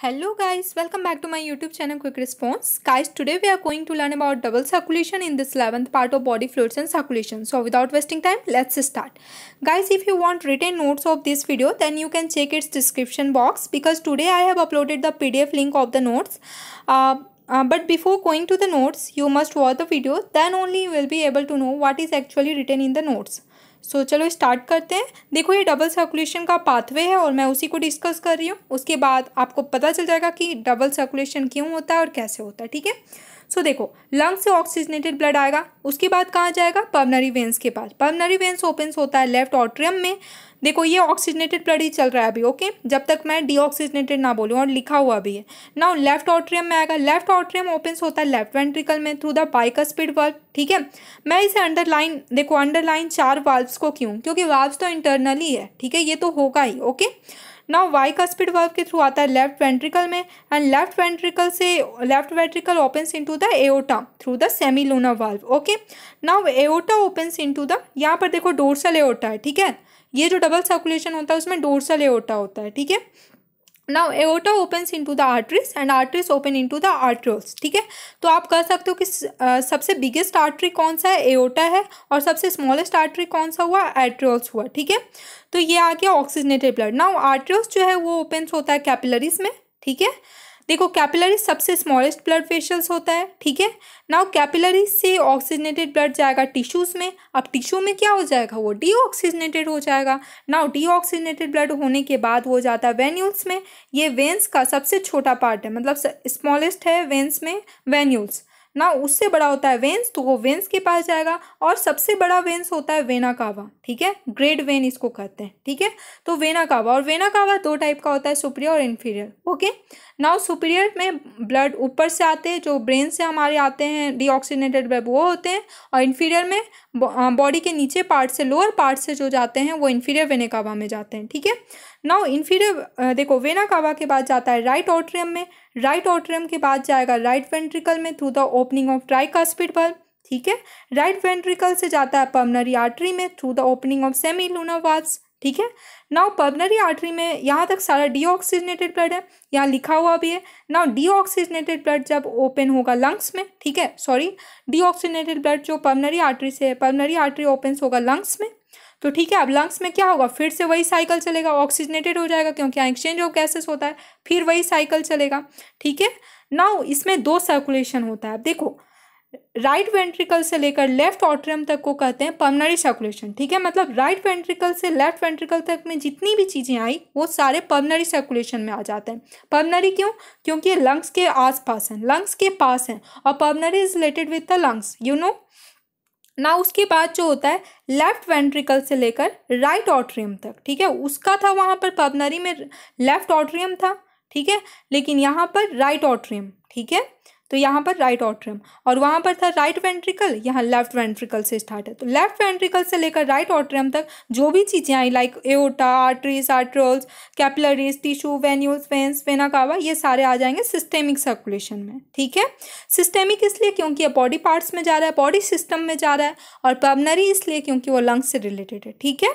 Hello guys, welcome back to my YouTube channel Quick Response. Guys, today we are going to learn about double circulation in this 11th part of body fluids and circulation. So without wasting time, let's start. Guys, if you want written notes of this video, then you can check its description box because today I have uploaded the PDF link of the notes. Uh, uh, but before going to the notes, you must watch the video, then only you will be able to know what is actually written in the notes. सो चलो start करते हैं। देखो, ये double circulation का pathway है और मैं उसी को डिस्कस कर रही हूँ। उसके बाद आपको पता चल जाएगा कि डबल सर्कुलेशन क्यों होता है और कैसे होता है, ठीक है? सो देखो लंग से ऑक्सीजनेटेड ब्लड आएगा, उसके बाद कहाँ जाएगा? पर्मनरी वेंस के पास। पर्मनरी वेंस ओपन्स होता है लेफ़्ट ऑट्रियम में। देखो, ये ऑक्सीजनेटेड ब्लड ही चल रहा है अभी ओके जब तक मैं डीऑक्सीजनेटेड ना बोलूँ, और लिखा हुआ भी है। नाउ लेफ़्ट ऑट्रियम में आएगा। लेफ़्ट ऑट्रियम ओपन्स होता है लेफ़्ट वेंट्रिकल में थ्रू द बाइकस्पिड वर्ल्व ठीक है? मैं इसे अंडरलाइन देखो अंडरलाइन चार वाल्व्स को क्यों? क्योंकि वाल्व्स तो इंटरनली है, ठीक है? ये तो होगा ही okay now bicuspid valve के थ्रू आता है लेफ़्ट वेंट्रिकल में एंड लेफ़्ट वेंट्रिकल से left ventricle opens into the aorta through the semi lunar valve okay now aorta opens into the यहाँ पर देखो डोरसल एओटा है, ठीक है? ये जो डबल सर्कुलेशन होता है, उसमें डोरसल एओटा होता है, ठीक है? Now aorta opens into the arteries and arteries open into the arterioles ठीक है? तो आप कह सकते हो कि सबसे बिगेस्ट आर्टरी कौन सा है? एओटा है, और सबसे स्मॉलेस्ट आर्टरी कौन सा हुआ? एट्रोल्स हुआ, ठीक है? तो ये आ गया ऑक्सीजनेटेड ब्लड नाउ आर्ट्रियोल्स जो है वो ओपन्स होता है कैपिलरीज में, ठीक है? देखो कैपिलरी सबसे स्मॉलेस्ट ब्लड वेशल्स होता है, ठीक है? नाउ कैपिलरी से ऑक्सीजनेटेड ब्लड जाएगा टिश्यूज में, अब टिश्यू में क्या हो जाएगा? वो डीऑक्सीजनेटेड हो जाएगा। नाउ डीऑक्सीजनेटेड ब्लड होने के बाद वो जाता है वेन्यूल्स में। ये वेंस का सबसे छोटा पार्ट है मतलब स्मॉलेस्ट है वेंस में वेन्यूल्स ना उससे बड़ा होता है वेंस तो वो वेंस के पास जाएगा और सबसे बड़ा वेंस होता है वेना कावा, ठीक है? ग्रेड वेन इसको कहते हैं, ठीक है? तो वेना कावा, और वेना कावा दो टाइप का होता है सुपीरियर और इन्फीरियर ओके नाउ सुपीरियर में ब्लड ऊपर से आते हैं, जो ब्रेन से हमारे आते हैं डीऑक्सीनेटेड ब्लड वो होते हैं, और इन्फीरियर में बॉडी के नीचे पार्ट से लोअर पार्ट से जो जाते हैं, वो इन्फीरियर वेने कावा में जाते हैं, ठीक है? नाउ इन्फीरियर देखो वेना कावा के बाद जाता है राइट ऑट्रियम में राइट ऑट्रियम के बाद जाएगा राइट वेंट्रिकल में through the opening of tricuspid bulb ठीक है? राइट वेंट्रिकल से जाता है पल्मनरी आर्टरी में through the opening of semi lunar valves ठीक है? नाउ पल्मनरी आर्टरी में यहाँ तक सारा डीऑक्सीजनेटेड ब्लड है, यहाँ लिखा हुआ भी है। नाउ डीऑक्सीजनेटेड ब्लड जब ओपन होगा लंग्स में, ठीक है? सॉरी डीऑक्सीजनेटेड ब्लड जो पल्मनरी आर्टरी से पल्मनरी आर्टरी ओपन होगा लंग्स में तो ठीक है, अब लंग्स में क्या होगा? फिर से वही साइकिल चलेगा ऑक्सीजनेटेड हो जाएगा क्योंकि यहाँ एक्सचेंज ऑफ़ गैसेस होता है, फिर वही साइकिल चलेगा, ठीक है? नाउ इसमें दो सर्कुलेशन होता है, अब देखो राइट वेंट्रिकल से लेकर लेफ़्ट ऑट्रियम तक को कहते हैं पल्मनरी सर्कुलेशन ठीक है? मतलब राइट वेंट्रिकल से लेफ़्ट वेंट्रिकल तक में जितनी भी चीज़ें आई, वो सारे पल्मनरी सर्कुलेशन में आ जाते हैं। पल्मनरी क्यों? क्योंकि लंग्स के आसपास हैं लंग्स के पास हैं, और pulmonary is related with the lungs you know ना उसके बाद जो होता है लेफ़्ट वेंट्रिकल से लेकर राइट ऑट्रियम तक, ठीक है? उसका था वहाँ पर पबनरी में लेफ़्ट ऑट्रियम था, ठीक है? लेकिन यहाँ पर राइट ऑट्रियम ठीक है? तो यहाँ पर राइट ऑट्रियम और वहाँ पर था राइट वेंट्रिकल यहाँ लेफ़्ट वेंट्रिकल से स्टार्ट है। तो लेफ़्ट वेंट्रिकल से लेकर राइट ऑट्रियम तक जो भी चीज़ें आई like aorta arteries arterioles capillaries tissue venules veins vena cava ये सारे आ जाएँगे सिस्टेमिक सर्कुलेशन में ठीक है? सिस्टेमिक इसलिए क्योंकि ये बॉडी पार्ट्स में जा रहा है बॉडी सिस्टम में जा रहा है और पबनरी इसलिए क्योंकि वो लंग्स से रिलेटेड है ठीक है?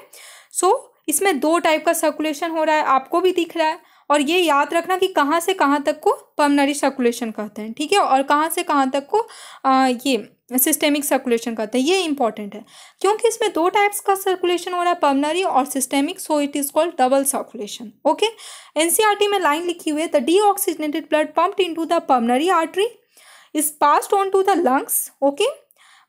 सो so, इसमें दो टाइप का सर्कुलेशन हो रहा है आपको भी दिख रहा है। और ये याद रखना कि कहाँ से कहाँ तक को पल्मनरी सर्कुलेशन कहते हैं ठीक है? और कहाँ से कहाँ तक को आ, ये सिस्टेमिक सर्कुलेशन कहते हैं ये इंपॉर्टेंट है। क्योंकि इसमें दो टाइप्स का सर्कुलेशन हो रहा है पल्मनरी और systemic so it is called double circulation okay NCERT में लाइन लिखी हुई है the deoxygenated blood pumped into the pulmonary artery is passed on to the lungs okay?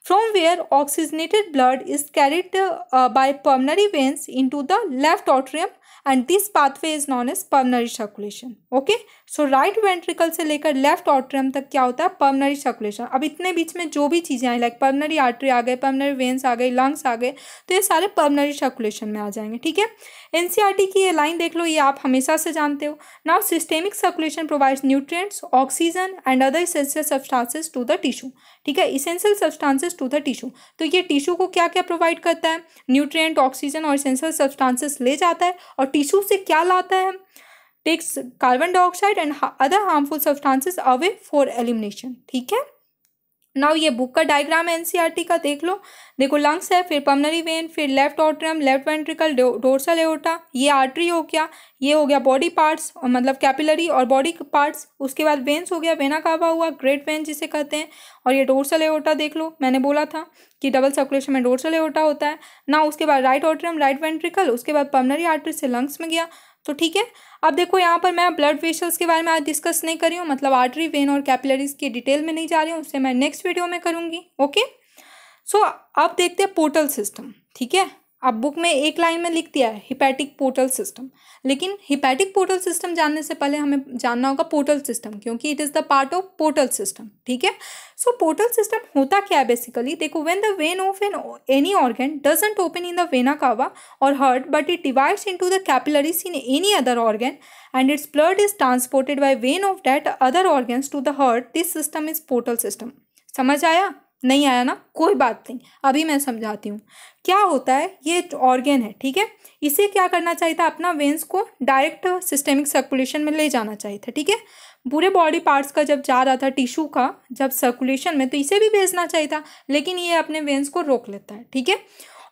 From where oxygenated blood is carried uh, by pulmonary veins into the left and this pathway is known as pulmonary circulation okay so right ventricle से लेकर left atrium तक क्या होता है? पर्मनरी circulation अब इतने बीच में जो भी चीज़ें आई लाइक पर्मनरी आर्टरी आ गए पर्मनरी वेन्स आ गए लंग्स आ गए तो ये सारे पर्मनरी सर्कुलेशन में आ जाएँगे, ठीक है? एनसीईआरटी की ये लाइन देख लो, ये आप हमेशा से जानते हो। Now systemic circulation provides nutrients oxygen and other essential substances to the tissue ठीक है? Essential substances to the tissue तो ये टिश्यू को क्या क्या प्रोवाइड करता है? न्यूट्रिएंट ऑक्सीजन और इसेंशियल सब्सटेंसेस ले जाता है और टिश्यू से क्या लाता है? Takes carbon dioxide and other harmful substances away for elimination ठीक है? नाउ ये बुक का डायग्राम है एनसीईआरटी का देख लो। देखो लंग्स है, फिर पमनरी वेन फिर left atrium left ventricle dorsal aorta ये आर्टरी हो गया, ये हो गया बॉडी पार्ट्स मतलब कैपिलरी और बॉडी पार्ट्स उसके बाद वेन्स हो गया वेना कावा हुआ ग्रेट वेन जिसे कहते हैं, और ये डोर्सल एओटा देख लो, मैंने बोला था कि डबल सर्कुलेशन में डोर्सल एओटा होता है। ना उसके बाद राइट ऑट्रम राइट वेंट्रिकल उसके बाद पमनरी आर्टरी से लंग्स में गया तो ठीक है, अब देखो यहाँ पर मैं ब्लड वेसल्स के बारे में आज डिस्कस नहीं कर रही हूँ मतलब आर्टरी वेन और कैपिलरीज की डिटेल में नहीं जा रही हूँ उससे मैं नेक्स्ट वीडियो में करूँगी ओके सो अब देखते हैं पोर्टल सिस्टम ठीक है? अब बुक में एक लाइन में लिख दिया है हिपैटिक पोर्टल सिस्टम लेकिन हिपैटिक पोर्टल सिस्टम जानने से पहले हमें जानना होगा पोर्टल सिस्टम क्योंकि it is the part of portal system ठीक है? सो पोर्टल सिस्टम होता क्या है बेसिकली देखो when the vein of an any organ doesn't open in the vena cava और heart but it divides into the capillaries in any other organ and its blood is transported by vein of that other organs to the heart this system is portal system समझ आया? नहीं आया ना, कोई बात नहीं, अभी मैं समझाती हूँ। क्या होता है, ये ऑर्गेन है, ठीक है? इसे क्या करना चाहिए था, अपना वेंस को डायरेक्ट सिस्टेमिक सर्कुलेशन में ले जाना चाहिए था, ठीक है? पूरे बॉडी पार्ट्स का जब जा रहा था टिश्यू का जब सर्कुलेशन में तो इसे भी भेजना चाहिए था, लेकिन ये अपने वेंस को रोक लेता है, ठीक है?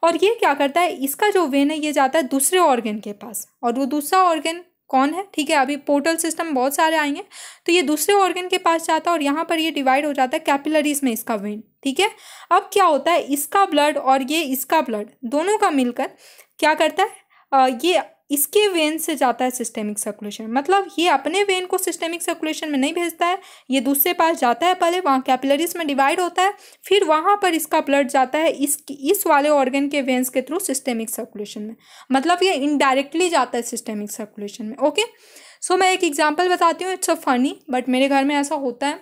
और ये क्या करता है, इसका जो वेन है, ये जाता है दूसरे ऑर्गेन के पास, और वो दूसरा ऑर्गन कौन है? ठीक है, अभी पोर्टल सिस्टम बहुत सारे आएँगे। तो ये दूसरे ऑर्गन के पास जाता है और यहाँ पर ये डिवाइड हो जाता है कैपिलरीज में इसका वेन ठीक है? अब क्या होता है? इसका ब्लड और ये इसका ब्लड दोनों का मिलकर क्या करता है? ये इसके वेन से जाता है सिस्टेमिक सर्कुलेशन मतलब ये अपने वेन को सिस्टेमिक सर्कुलेशन में नहीं भेजता है, ये दूसरे पास जाता है, पहले वहाँ कैपिलरीज में डिवाइड होता है, फिर वहाँ पर इसका ब्लड जाता है इस इस वाले ऑर्गन के वेन्स के थ्रू सिस्टेमिक सर्कुलेशन में। मतलब ये इनडायरेक्टली जाता है सिस्टेमिक सर्कुलेशन में ओके सो मैं एक एग्ज़ाम्पल बताती हूँ इट्स अ फनी बट मेरे घर में ऐसा होता है।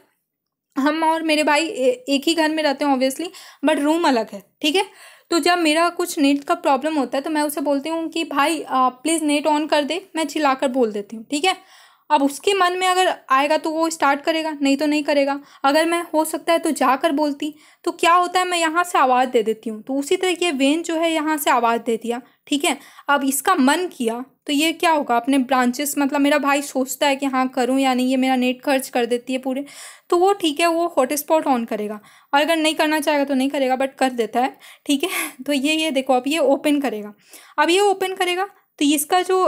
हम और मेरे भाई एक ही घर में रहते हैं ऑब्वियसली बट रूम अलग है, ठीक है? तो जब मेरा कुछ नेट का प्रॉब्लम होता है तो मैं उसे बोलती हूँ कि, भाई प्लीज़ नेट ऑन कर दे, मैं चिल्लाकर बोल देती हूँ, ठीक है? अब उसके मन में अगर आएगा तो वो स्टार्ट करेगा, नहीं तो नहीं करेगा। अगर मैं, हो सकता है तो जाकर बोलती तो क्या होता है, मैं यहाँ से आवाज़ दे देती हूँ। तो उसी तरह ये वेन जो है, यहाँ से आवाज़ दे दिया, ठीक है? अब इसका मन किया तो ये क्या होगा? अपने ब्रांचेस मतलब मेरा भाई सोचता है कि हाँ करूँ या नहीं, ये मेरा नेट खर्च कर देती है पूरे तो वो ठीक है, वो हॉटस्पॉट ऑन करेगा। और अगर नहीं करना चाहेगा तो नहीं करेगा बट कर देता है, ठीक है? तो ये ये देखो, अब ये ओपन करेगा। अब ये ओपन करेगा तो इसका जो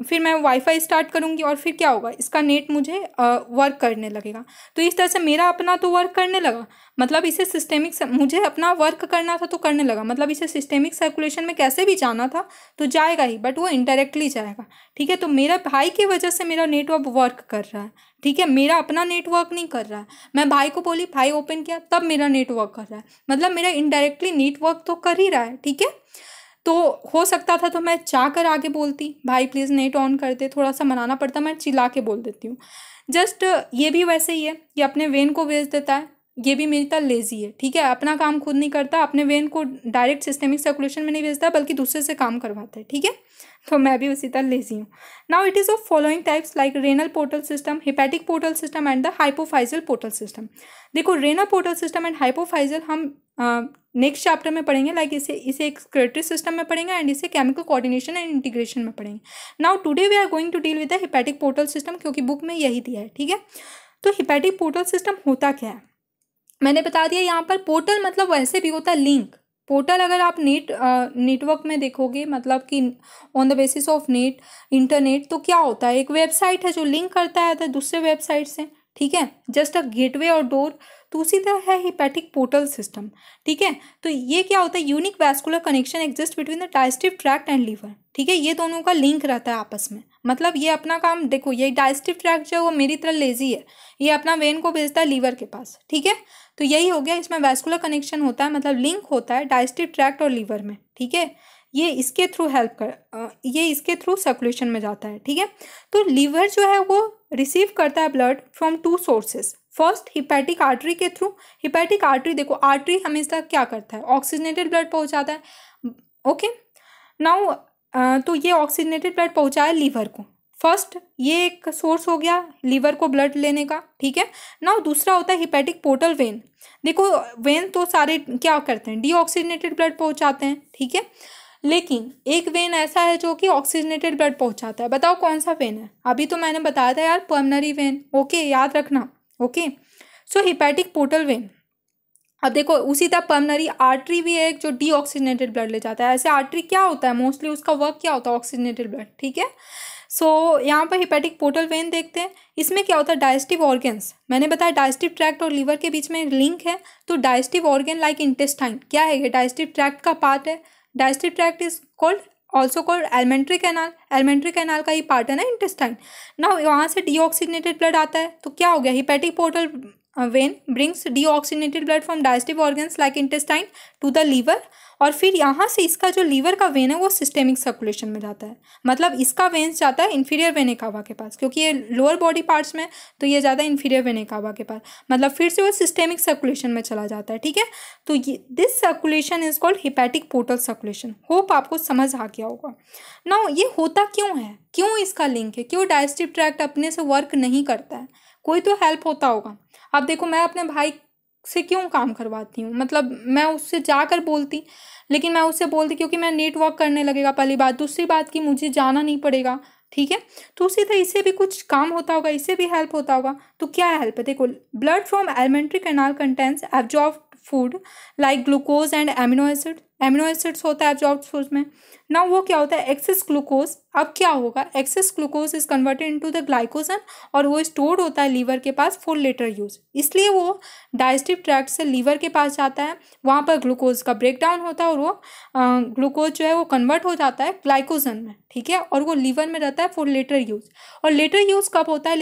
फिर मैं वाईफाई स्टार्ट करूँगी और फिर क्या होगा? इसका नेट मुझे वर्क करने लगेगा। तो इस तरह से मेरा अपना तो वर्क करने लगा। मतलब इसे सिस्टेमिक मुझे अपना वर्क करना था तो करने लगा। मतलब इसे सिस्टेमिक सर्कुलेशन में कैसे भी जाना था तो जाएगा ही बट वो इंडायरेक्टली जाएगा। ठीक है? तो मेरा भाई की वजह से मेरा नेटवर्क वर्क कर रहा है। ठीक है? मेरा अपना नेटवर्क नहीं कर रहा है। मैं भाई को बोली, भाई ओपन किया। तब मेरा नेटवर्क कर रहा है। मतलब मेरा इनडायरेक्टली नेटवर्क तो कर ही रहा है। ठीक है? तो हो सकता था तो मैं चाह कर आगे बोलती, भाई प्लीज़ नेट ऑन कर दे, थोड़ा सा मनाना पड़ता, मैं चिल्ला के बोल देती हूँ। जस्ट ये भी वैसे ही है कि अपने वेन को भेज देता है ये भी मेरी तरह लेज़ी है, ठीक है? अपना काम खुद नहीं करता, अपने वेन को डायरेक्ट सिस्टेमिक सर्कुलेशन में नहीं भेजता, बल्कि दूसरे से काम करवाता है, ठीक है? तो मैं भी उसी तरह लेजी हूँ। Now it is of following types like renal portal system hepatic portal system and the hypophyseal portal system देखो renal portal system and hypophyseal हम नेक्स्ट चैप्टर में पढ़ेंगे लाइक इसे इसे एक स्क्रेटरी सिस्टम में पढ़ेंगे एंड इसे केमिकल कोऑर्डिनेशन एंड इंटीग्रेशन में पढ़ेंगे। Now today we are going to deal with the hepatic portal system क्योंकि बुक में यही दिया है, ठीक है? तो हिपैटिक पोर्टल सिस्टम होता क्या है? मैंने बता दिया यहाँ पर पोर्टल मतलब वैसे भी होता है लिंक। पोर्टल अगर आप नेट नेटवर्क में देखोगे मतलब कि on the basis of net internet तो क्या होता है? एक वेबसाइट है जो लिंक करता है दूसरे वेबसाइट से, ठीक है? जस्ट अ गेटवे और डोर तरह है हिपैटिक पोर्टल सिस्टम ठीक है? तो ये क्या होता है? Unique vascular connection exist between the digestive tract and liver ठीक है? ये दोनों का लिंक रहता है आपस में। मतलब ये अपना काम, देखो, ये डाइजेस्टिव ट्रैक्ट जो है वो मेरी तरह लेजी है। ये अपना वेन को भेजता है लीवर के पास, ठीक है? तो यही हो गया, इसमें वैस्कुलर कनेक्शन होता है मतलब लिंक होता है डाइजेस्टिव ट्रैक्ट और लीवर में, ठीक है? ये इसके थ्रू हेल्प कर ये इसके थ्रू सर्कुलेशन में जाता है, ठीक है? तो लीवर जो है वो रिसीव करता है blood from two sources first hepatic artery के थ्रू हिपैटिक आर्टरी देखो आर्टरी हमेशा क्या करता है? ऑक्सीजनेटेड ब्लड पहुंचाता है। ओके नाउ तो ये ऑक्सीजनेटेड ब्लड पहुँचाया लीवर को। फ़र्स्ट ये एक सोर्स हो गया लीवर को ब्लड लेने का, ठीक है? नाउ दूसरा होता है हिपैटिक पोर्टल वेन देखो वेन तो सारे क्या करते हैं? डीऑक्सीजनेटेड ब्लड पहुंचाते हैं, ठीक है? लेकिन एक वेन ऐसा है जो कि ऑक्सीजनेटेड ब्लड पहुंचाता है। बताओ कौन सा वेन है? अभी तो मैंने बताया था यार पल्मनरी वेन ओके याद रखना। Okay? So hepatic portal vein अब देखो उसी तरह पल्मनरी आर्टरी भी है जो डीऑक्सीजनेटेड ब्लड ले जाता है। ऐसे आर्टरी क्या होता है? मोस्टली उसका वर्क क्या होता है? ऑक्सीजनेटेड ब्लड ठीक है? सो so, यहाँ पर हिपैटिक पोर्टल वेन देखते हैं। इसमें क्या होता है? डाइजेस्टिव ऑर्गेन्स मैंने बताया डाइजेस्टिव ट्रैक्ट और लीवर के बीच में लिंक है। तो डाइजेस्टिव ऑर्गेन लाइक इंटेस्टाइन क्या है ये? डाइजेस्टिव ट्रैक्ट का पार्ट है। Digestive tract is called also called alimentary canal alimentary canal का ही पार्ट है ना इंटेस्टाइन ना वहाँ से डीऑक्सीजनेटेड ब्लड आता है तो क्या हो गया? Hepatic portal vein brings deoxygenated blood from digestive organs like intestine to the liver और फिर यहाँ से इसका जो लीवर का वेन है वो सिस्टेमिक सर्कुलेशन में जाता है। मतलब इसका वेन्स जाता है इन्फीरियर वेने कावा के पास, क्योंकि ये लोअर बॉडी पार्ट्स में तो ये ज़्यादा इन्फीरियर वेने कावा के पास। मतलब फिर से वो सिस्टेमिक सर्कुलेशन में चला जाता है, ठीक है? तो ये this circulation is called hepatic portal circulation hope आपको समझ आ गया होगा। ना ये होता क्यों है? क्यों इसका लिंक है? क्यों डाइजेस्टिव ट्रैक्ट अपने से वर्क नहीं करता है? कोई तो हेल्प होता होगा। अब देखो, मैं अपने भाई से क्यों काम करवाती हूँ? मतलब मैं उससे जाकर बोलती, लेकिन मैं उससे बोलती क्योंकि मैं नेटवर्क करने लगेगा पहली बात। दूसरी बात कि मुझे जाना नहीं पड़ेगा, ठीक है? तो उसी तरह इसे भी कुछ काम होता होगा इसे भी हेल्प होता होगा। तो क्या हेल्प है? देखो blood from alimentary canal contents absorb food like glucose and amino acid amino acids होता है एब्जॉर्ब फ़ूड में। ना वो क्या होता है? एक्सेस ग्लूकोज अब क्या होगा? Excess glucose is converted into the glycogen और वो स्टोर होता है लीवर के पास फुल लेटर यूज़ इसलिए वो डाइजेस्टिव ट्रैक्ट से लीवर के पास जाता है। वहाँ पर ग्लूकोज का ब्रेक डाउन होता है और वो ग्लूकोज जो है वो कन्वर्ट हो जाता है ग्लाइकोजन में, ठीक है? और वो लीवर में रहता है फुल लेटर यूज़ और लेटर यूज़ कब होता है?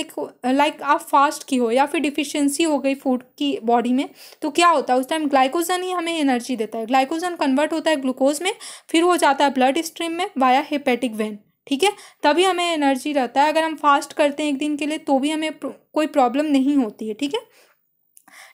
लाइक आप फास्ट की हो या फिर डिफिशियंसी हो गई फ़ूड की बॉडी में तो क्या होता है? उस टाइम ग्लाइकोजन ही हमें एनर्जी देता है। ग्लाइकोजन कन्वर्ट होता है ग्लूकोज में, फिर वो जाता है ब्लड स्ट्रीम में वाया हेपेटिक वेन ठीक है? तभी हमें एनर्जी रहता है। अगर हम फास्ट करते हैं एक दिन के लिए तो भी हमें कोई प्रॉब्लम नहीं होती है, ठीक है?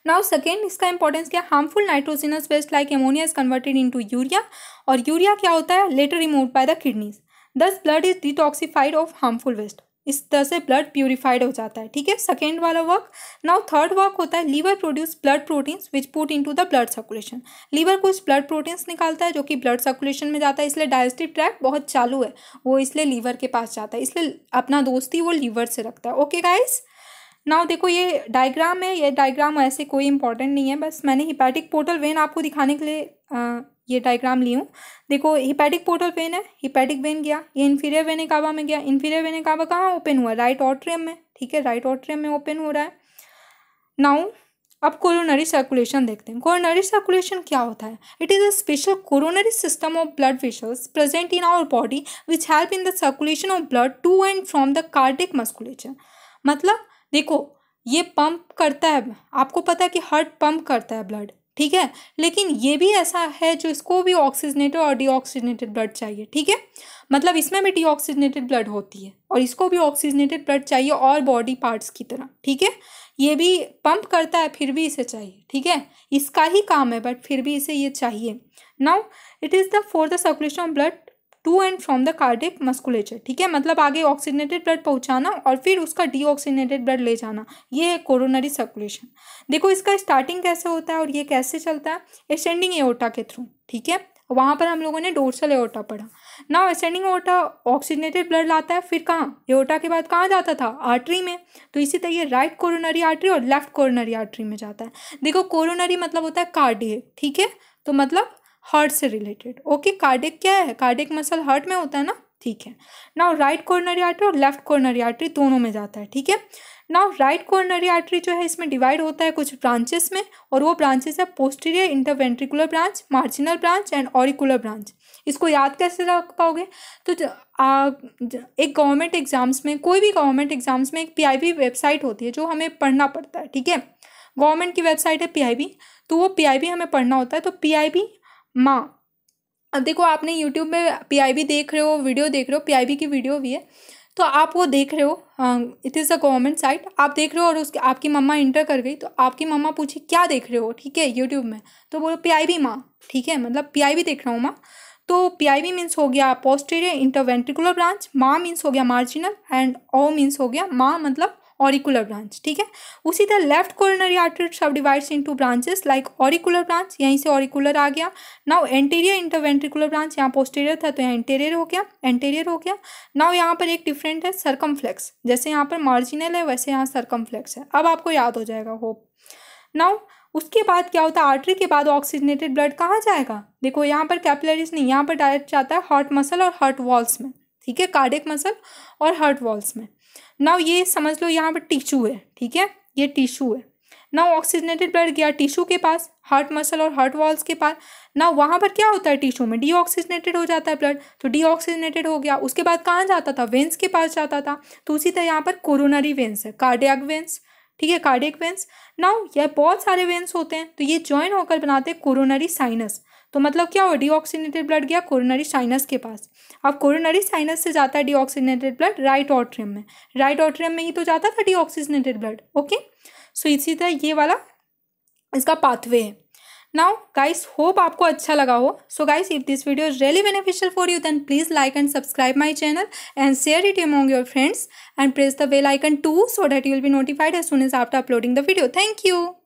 नाउ सेकेंड इसका इंपॉर्टेंस क्या? Harmful nitrogenous waste like ammonia is converted into urea और यूरिया क्या होता है? Later remove by the kidneys thus blood is detoxified of harmful waste इस तरह से ब्लड प्यूरिफाइड हो जाता है ठीक है? सेकेंड वाला वर्क नाउ थर्ड वर्क होता है liver produce blood proteins which put into the blood circulation liver कुछ ब्लड प्रोटीन्स निकालता है जो कि ब्लड सर्कुलेशन में जाता है इसलिए डाइजेस्टिव ट्रैक बहुत चालू है वो इसलिए लीवर के पास जाता है इसलिए अपना दोस्ती वो लीवर से रखता है ओके गाइज़ नाउ देखो ये डायग्राम है ये डायग्राम ऐसे कोई इंपॉर्टेंट नहीं है बस मैंने हिपैटिक पोर्टल वेन आपको दिखाने के लिए आ, ये डायग्राम ली हूँ। देखो हिपैटिक पोर्टल वेन है हिपैटिक वेन गया, ये इन्फीरियर वेने काबा में गया। इन्फीरियर वेने काबा कहाँ ओपन हुआ? राइट ऑट्रियम में, ठीक है? राइट ऑट्रियम में ओपन हो रहा है। नाउ अब कोरोनरी सर्कुलेशन देखते हैं। कोरोनरी सर्कुलेशन क्या होता है? It is a special coronary system of blood vessels present in our body which help in the circulation of blood to and from the cardiac musculature मतलब देखो, ये pump करता है। आपको पता है कि हार्ट पंप करता है ब्लड ठीक है? लेकिन ये भी ऐसा है जो इसको भी ऑक्सीजनेटेड और डीऑक्सीजनेटेड ब्लड चाहिए, ठीक है? मतलब इसमें भी डीऑक्सीजनेटेड ब्लड होती है और इसको भी ऑक्सीजनेटेड ब्लड चाहिए और बॉडी पार्ट्स की तरह, ठीक है? ये भी पंप करता है, फिर भी इसे चाहिए, ठीक है? इसका ही काम है बट फिर भी इसे ये चाहिए। Now it is the for the circulation of blood to and from the cardiac musculature ठीक है? मतलब आगे ऑक्सीजनेटेड ब्लड पहुंचाना और फिर उसका डीऑक्सीजनेटेड ब्लड ले जाना। ये है कोरोनरी सर्कुलेशन देखो, इसका स्टार्टिंग कैसे होता है और ये कैसे चलता है? एसेंडिंग एओटा के थ्रू ठीक है? वहाँ पर हम लोगों ने डोर्सल एओटा पढ़ा। ना असेंडिंग एओटा ऑक्सीजनेटेड ब्लड लाता है, फिर कहाँ? एओटा के बाद कहाँ जाता था? आर्टरी में। तो इसी तरह ये राइट कोरोनरी आर्टरी और लेफ़्ट कोरोनरी आर्टरी में जाता है। देखो कोरोनरी मतलब होता है कार्डियक ठीक है? तो मतलब हार्ट से रिलेटेड। ओके कार्डिक क्या है? कार्डिक मसल हार्ट में होता है ना? ठीक है। नाउ राइट कॉर्नरी आर्टरी और लेफ़्ट कॉर्नरी आर्टरी दोनों में जाता है ठीक है? नाउ राइट कॉर्नरी आर्टरी जो है इसमें डिवाइड होता है कुछ ब्रांचेस में और वो ब्रांचेस है posterior interventricular branch marginal branch and auricular branch. इसको याद कैसे रख पाओगे तो आ, एक गवर्नमेंट एग्ज़ाम्स में कोई भी गवर्नमेंट एग्ज़ाम्स में एक पीआईबी वेबसाइट होती है जो हमें पढ़ना पड़ता है ठीक है? गवर्नमेंट की वेबसाइट है पीआईबी तो वो पीआईबी हमें पढ़ना होता है तो पीआईबी माँ। अब देखो, आपने यूट्यूब में पीआईबी देख रहे हो, वीडियो देख रहे हो पीआईबी की वीडियो भी है। तो आप वो देख रहे हो it is a government site आप देख रहे हो और उसके, आपकी मम्मा इंटर कर गई तो आपकी मम्मा पूछी, क्या देख रहे हो? ठीक है यूट्यूब में। तो बोलो पी आई बी माँ। ठीक है मतलब पी आई बी देख रहा हूँ माँ। तो पी आई बी मीन्स हो गया पोस्टेरियर इंटरवेंट्रिकुलर ब्रांच माँ मीन्स हो गया मार्जिनल एंड ओ मीन्स हो गया माँ मतलब ऑरिकुलर ब्रांच ठीक है? उसी तरह left coronary artery subdivides into branches like auricular branch यहीं से ऑरिकुलर आ गया। नाउ एंटीरियर इंटरवेंट्रिकुलर ब्रांच यहाँ पोस्टेरियर था तो यहाँ इंटेरियर हो गया एंटीरियर हो गया। नाउ यहाँ पर एक डिफरेंट है सरकमफ्लेक्स जैसे यहाँ पर मार्जिनल है, वैसे यहाँ सरकमफ्लेक्स है। अब आपको याद हो जाएगा होप नाउ उसके बाद क्या होता है? आर्टरी के बाद ऑक्सीजनेटेड ब्लड कहाँ जाएगा? देखो यहाँ पर कैपिलरीज नहीं, यहाँ पर डायरेक्ट जाता है हार्ट मसल और हार्ट वॉल्स में। ठीक है कार्डिक मसल और हार्ट वॉल्स में। नाउ ये समझ लो यहाँ पर टिश्यू है, ठीक है? ये टिश्यू है। ना ऑक्सीजनेटेड ब्लड गया टिश्यू के पास हार्ट मसल और हार्ट वॉल्स के पास। ना वहाँ पर क्या होता है टिश्यू में? डीऑक्सीजनेटेड हो जाता है ब्लड तो डीऑक्सीजनेटेड हो गया। उसके बाद कहाँ जाता था? वेंस के पास जाता था। तो उसी तरह यहाँ पर कोरोनरी वेंस है कार्डियक वेंस ठीक है? कार्डियक वेंस नाउ यह बहुत सारे वेंस होते हैं तो ये ज्वाइन होकर बनाते हैं कोरोनरी साइनस तो मतलब क्या हुआ? डीऑक्सीनेटेड ब्लड गया कोरोनरी साइनस के पास। अब कोरोनरी साइनस से जाता है डीऑक्सीनेटेड ब्लड राइट ऑट्रियम में। राइट ऑट्रियम में ही तो जाता था डीऑक्सीजनेटेड ब्लड ओके सो इसी तरह ये वाला इसका पाथवे है। नाउ गाइस होप आपको अच्छा लगा हो। So guys if this video is really beneficial for you then please like and subscribe my channel and share it among your friends and press the bell icon to so that you will be notified as soon as after uploading the video thank you